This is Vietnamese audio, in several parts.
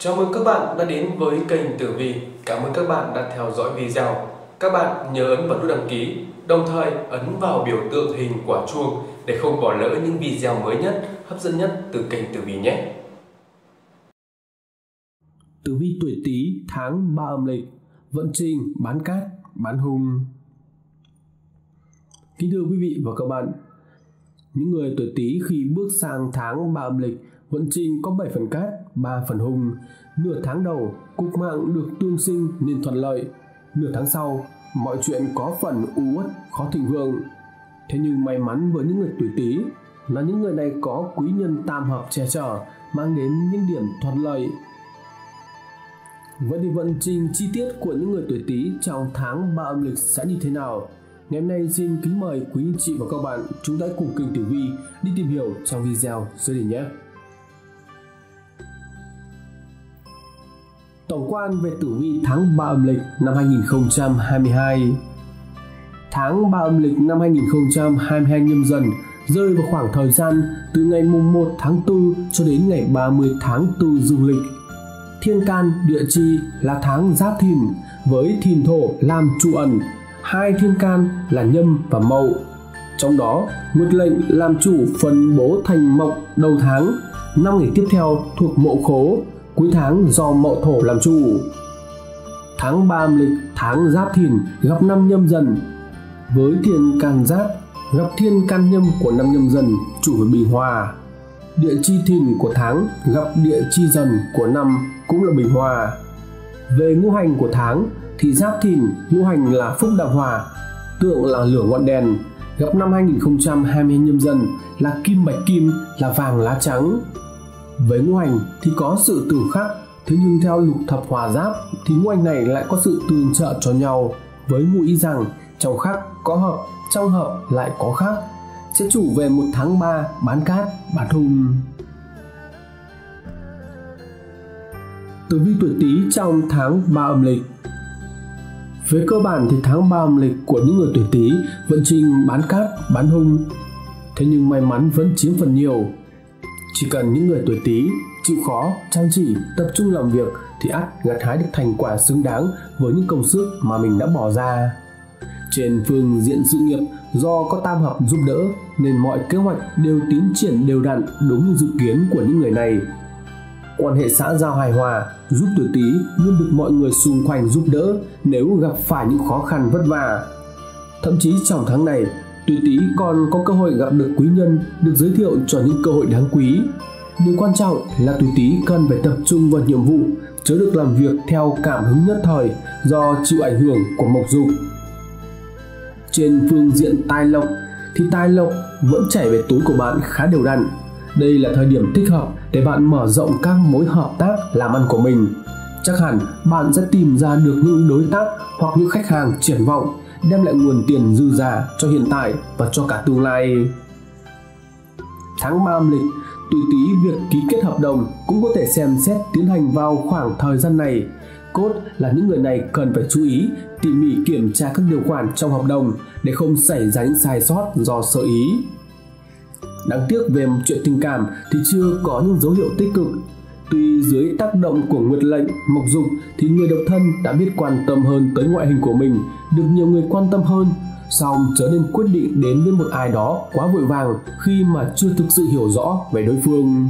Chào mừng các bạn đã đến với kênh Tử Vi. Cảm ơn các bạn đã theo dõi video. Các bạn nhớ ấn vào nút đăng ký, đồng thời ấn vào biểu tượng hình quả chuông để không bỏ lỡ những video mới nhất, hấp dẫn nhất từ kênh Tử Vi nhé. Tử vi tuổi Tý tháng 3 âm lịch, vận trình bán cát, bán hung. Kính thưa quý vị và các bạn, những người tuổi Tý khi bước sang tháng 3 âm lịch vận trình có 7 phần cát, Ba phần hung. Nửa tháng đầu, cục mạng được tương sinh nên thuận lợi. Nửa tháng sau, mọi chuyện có phần u uất, khó thịnh vượng. Thế nhưng may mắn với những người tuổi Tý là những người này có quý nhân tam hợp che chở, mang đến những điểm thuận lợi. Vậy thì vận trình chi tiết của những người tuổi Tý trong tháng 3 âm lịch sẽ như thế nào? Ngày hôm nay xin kính mời quý anh chị và các bạn chúng ta cùng kênh Tử Vi đi tìm hiểu trong video dưới đây nhé. Tổng quan về tử vi tháng 3 âm lịch năm 2022 Tháng 3 âm lịch năm 2022 nhâm dần rơi vào khoảng thời gian từ ngày mùng 1 tháng 4 cho đến ngày 30 tháng 4 dương lịch. Thiên can địa chi là tháng giáp thìn với thìn thổ làm trụ ẩn, hai thiên can là nhâm và mậu. Trong đó, nguyệt lệnh làm chủ phân bố thành mộc đầu tháng, năm ngày tiếp theo thuộc mậu khố, cuối tháng do mậu thổ làm chủ. Tháng 3 âm lịch, tháng giáp thìn gặp năm nhâm dần. Với thiên can giáp gặp thiên can nhâm của năm nhâm dần chủ với bình hòa. Địa chi thìn của tháng gặp địa chi dần của năm cũng là bình hòa. Về ngũ hành của tháng thì giáp thìn ngũ hành là phúc đạo hòa, tượng là lửa ngọn đèn, gặp năm 2022 nhâm dần là kim bạch kim là vàng lá trắng với ngũ hành thì có sự tử khắc, thế nhưng theo lục thập hòa giáp thì ngũ hành này lại có sự tương trợ cho nhau với ngụ ý rằng trong khắc có hợp, trong hợp lại có khắc. sẽ chủ về một tháng 3 bán cát, bán hung. Tử vi tuổi Tý trong tháng 3 âm lịch về cơ bản thì tháng 3 âm lịch của những người tuổi Tý vận trình bán cát, bán hung. Thế nhưng may mắn vẫn chiếm phần nhiều chỉ cần những người tuổi Tý chịu khó, chăm chỉ, tập trung làm việc thì ắt gặt hái được thành quả xứng đáng với những công sức mà mình đã bỏ ra. Trên phương diện sự nghiệp, do có tam hợp giúp đỡ nên mọi kế hoạch đều tiến triển đều đặn đúng như dự kiến của những người này. Quan hệ xã giao hài hòa giúp tuổi Tý luôn được mọi người xung quanh giúp đỡ nếu gặp phải những khó khăn vất vả. Thậm chí trong tháng này, Tuổi Tý còn có cơ hội gặp được quý nhân, được giới thiệu cho những cơ hội đáng quý. Điều quan trọng là tuổi Tý cần phải tập trung vào nhiệm vụ, chớ được làm việc theo cảm hứng nhất thời do chịu ảnh hưởng của mộc dục. Trên phương diện tài lộc thì tài lộc vẫn chảy về túi của bạn khá đều đặn. Đây là thời điểm thích hợp để bạn mở rộng các mối hợp tác làm ăn của mình. Chắc hẳn bạn sẽ tìm ra được những đối tác hoặc những khách hàng triển vọng đem lại nguồn tiền dư giả cho hiện tại và cho cả tương lai. Tháng 3 âm lịch, tuổi Tý việc ký kết hợp đồng cũng có thể xem xét tiến hành vào khoảng thời gian này. Cốt là những người này cần phải chú ý tỉ mỉ kiểm tra các điều khoản trong hợp đồng để không xảy ra những sai sót do sơ ý. Đáng tiếc về một chuyện tình cảm thì chưa có những dấu hiệu tích cực Tuy dưới tác động của nguyệt lệnh, mộc dục thì người độc thân đã biết quan tâm hơn tới ngoại hình của mình, được nhiều người quan tâm hơn, song trở nên quyết định đến với một ai đó quá vội vàng khi mà chưa thực sự hiểu rõ về đối phương.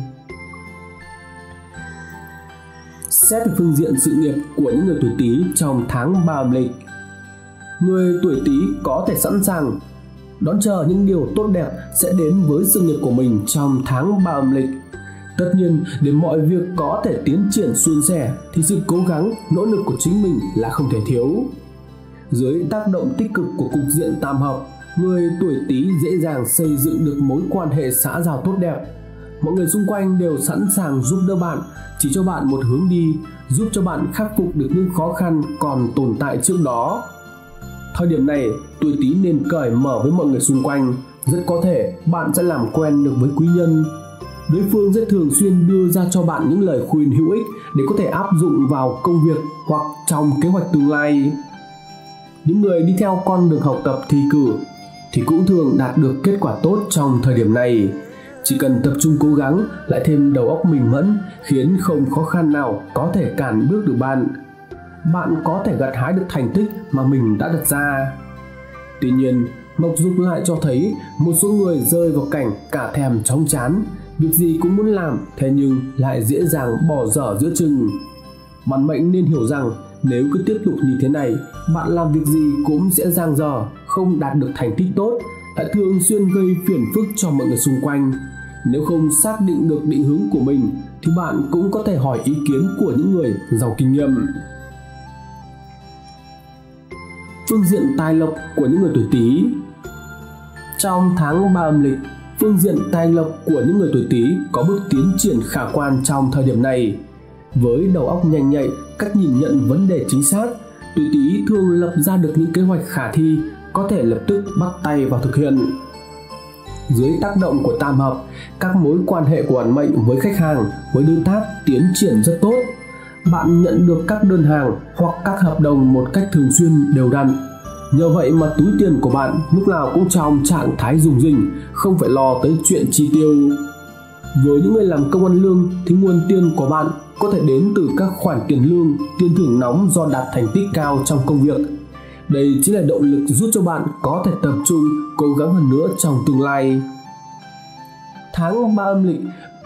Xét về phương diện sự nghiệp của những người tuổi Tý trong tháng 3 âm lịch. Người tuổi Tý có thể sẵn sàng đón chờ những điều tốt đẹp sẽ đến với sự nghiệp của mình trong tháng 3 âm lịch Tất nhiên, để mọi việc có thể tiến triển suôn sẻ thì sự cố gắng, nỗ lực của chính mình là không thể thiếu. Dưới tác động tích cực của cục diện tam hợp, người tuổi Tý dễ dàng xây dựng được mối quan hệ xã giao tốt đẹp. Mọi người xung quanh đều sẵn sàng giúp đỡ bạn, chỉ cho bạn một hướng đi, giúp cho bạn khắc phục được những khó khăn còn tồn tại trước đó. Thời điểm này, tuổi Tý nên cởi mở với mọi người xung quanh, rất có thể bạn sẽ làm quen được với quý nhân đối phương sẽ thường xuyên đưa ra cho bạn những lời khuyên hữu ích để có thể áp dụng vào công việc hoặc trong kế hoạch tương lai. Những người đi theo con đường học tập thi cử thì cũng thường đạt được kết quả tốt trong thời điểm này. Chỉ cần tập trung cố gắng, lại thêm đầu óc mình mẫn, khiến không khó khăn nào có thể cản bước được bạn. Bạn có thể gặt hái được thành tích mà mình đã đặt ra. Tuy nhiên, mộc dục lại cho thấy một số người rơi vào cảnh cả thèm chóng chán việc gì cũng muốn làm thế nhưng lại dễ dàng bỏ dở giữa chừng. Bản mệnh nên hiểu rằng nếu cứ tiếp tục như thế này bạn làm việc gì cũng sẽ giang dở không đạt được thành tích tốt lại thường xuyên gây phiền phức cho mọi người xung quanh. Nếu không xác định được định hướng của mình thì bạn cũng có thể hỏi ý kiến của những người giàu kinh nghiệm. Phương diện tài lộc của những người tuổi Tý. Trong tháng 3 âm lịch, phương diện tài lộc của những người tuổi Tý có bước tiến triển khả quan trong thời điểm này. Với đầu óc nhanh nhạy, cách nhìn nhận vấn đề chính xác, tuổi Tý thường lập ra được những kế hoạch khả thi, có thể lập tức bắt tay vào thực hiện. Dưới tác động của tam hợp, các mối quan hệ của bản mệnh với khách hàng, với đối tác tiến triển rất tốt, bạn nhận được các đơn hàng hoặc các hợp đồng một cách thường xuyên đều đặn. Nhờ vậy mà túi tiền của bạn lúc nào cũng trong trạng thái dùng dình, không phải lo tới chuyện chi tiêu. Với những người làm công ăn lương thì nguồn tiền của bạn có thể đến từ các khoản tiền lương, tiền thưởng nóng do đạt thành tích cao trong công việc. Đây chính là động lực giúp cho bạn có thể tập trung, cố gắng hơn nữa trong tương lai. Tháng 3 âm lịch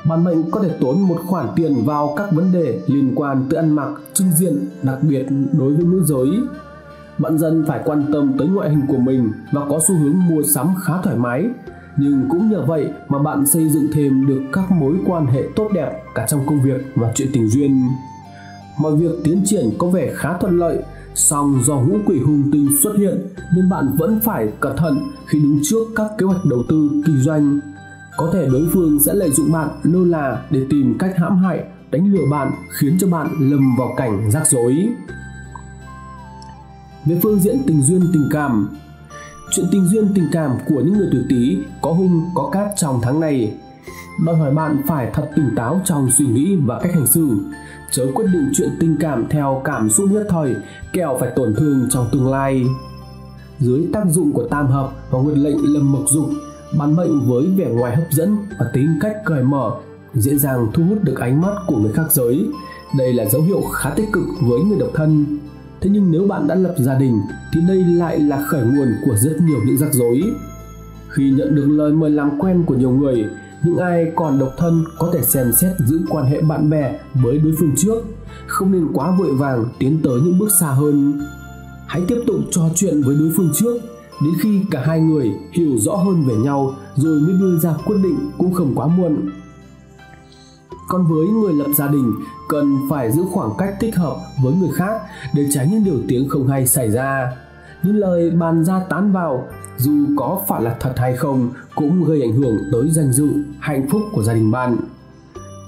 bạn mệnh có thể tốn một khoản tiền vào các vấn đề liên quan tới ăn mặc, trưng diện, đặc biệt đối với nữ giới. Bạn dần phải quan tâm tới ngoại hình của mình và có xu hướng mua sắm khá thoải mái. Nhưng cũng nhờ vậy mà bạn xây dựng thêm được các mối quan hệ tốt đẹp cả trong công việc và chuyện tình duyên. Mọi việc tiến triển có vẻ khá thuận lợi, song do ngũ quỷ hung tinh xuất hiện nên bạn vẫn phải cẩn thận khi đứng trước các kế hoạch đầu tư kinh doanh có thể đối phương sẽ lợi dụng bạn lơ là để tìm cách hãm hại, đánh lừa bạn khiến cho bạn lầm vào cảnh rắc rối. Về phương diện tình duyên tình cảm, chuyện tình duyên tình cảm của những người tuổi Tý có hung có cát trong tháng này. Đòi hỏi bạn phải thật tỉnh táo trong suy nghĩ và cách hành xử, chớ quyết định chuyện tình cảm theo cảm xúc nhất thời, kẻo phải tổn thương trong tương lai. Dưới tác dụng của tam hợp và nguyệt lệnh lâm mộc dục Bản mệnh với vẻ ngoài hấp dẫn và tính cách cởi mở dễ dàng thu hút được ánh mắt của người khác giới. Đây là dấu hiệu khá tích cực với người độc thân. Thế nhưng nếu bạn đã lập gia đình thì đây lại là khởi nguồn của rất nhiều những rắc rối. Khi nhận được lời mời làm quen của nhiều người, những ai còn độc thân có thể xem xét giữ quan hệ bạn bè với đối phương trước, không nên quá vội vàng tiến tới những bước xa hơn. Hãy tiếp tục trò chuyện với đối phương trước đến khi cả hai người hiểu rõ hơn về nhau rồi mới đưa ra quyết định cũng không quá muộn còn với người lập gia đình, cần phải giữ khoảng cách thích hợp với người khác để tránh những điều tiếng không hay xảy ra. Những lời bàn ra tán vào, dù có phải là thật hay không, cũng gây ảnh hưởng tới danh dự, hạnh phúc của gia đình bạn.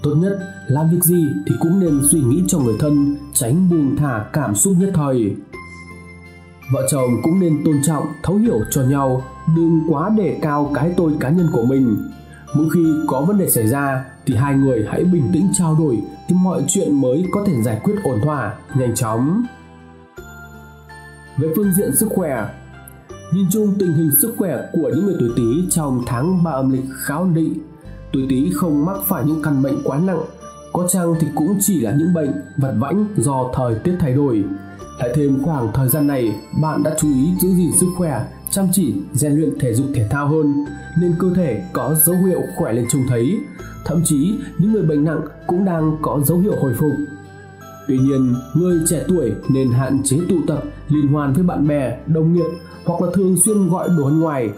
Tốt nhất làm việc gì thì cũng nên suy nghĩ cho người thân, tránh buông thả cảm xúc nhất thời. Vợ chồng cũng nên tôn trọng, thấu hiểu cho nhau, đừng quá đề cao cái tôi cá nhân của mình mỗi khi có vấn đề xảy ra thì hai người hãy bình tĩnh trao đổi thì mọi chuyện mới có thể giải quyết ổn thỏa nhanh chóng. Về phương diện sức khỏe nhìn chung tình hình sức khỏe của những người tuổi tý trong tháng 3 âm lịch khá ổn định. Tuổi tý không mắc phải những căn bệnh quá nặng có chăng thì cũng chỉ là những bệnh vật vãnh do thời tiết thay đổi. Lại thêm khoảng thời gian này, bạn đã chú ý giữ gìn sức khỏe, chăm chỉ rèn luyện thể dục thể thao hơn, nên cơ thể có dấu hiệu khỏe lên trông thấy. Thậm chí, những người bệnh nặng cũng đang có dấu hiệu hồi phục. Tuy nhiên, người trẻ tuổi nên hạn chế tụ tập, liên hoan với bạn bè, đồng nghiệp hoặc là thường xuyên gọi đồ ăn ngoài.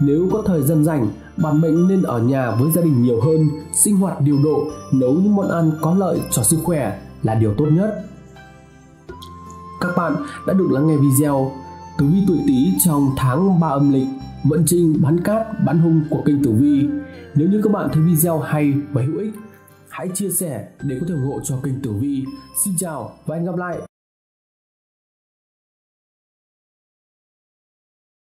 Nếu có thời gian rảnh, bạn bệnh nên ở nhà với gia đình nhiều hơn, sinh hoạt điều độ, nấu những món ăn có lợi cho sức khỏe là điều tốt nhất. Các bạn đã được lắng nghe video Tử vi tuổi Tý trong tháng 3 âm lịch vận trình bán cát bán hung của kênh Tử Vi. Nếu như các bạn thấy video hay và hữu ích, hãy chia sẻ để có thể ủng hộ cho kênh Tử Vi. Xin chào và hẹn gặp lại.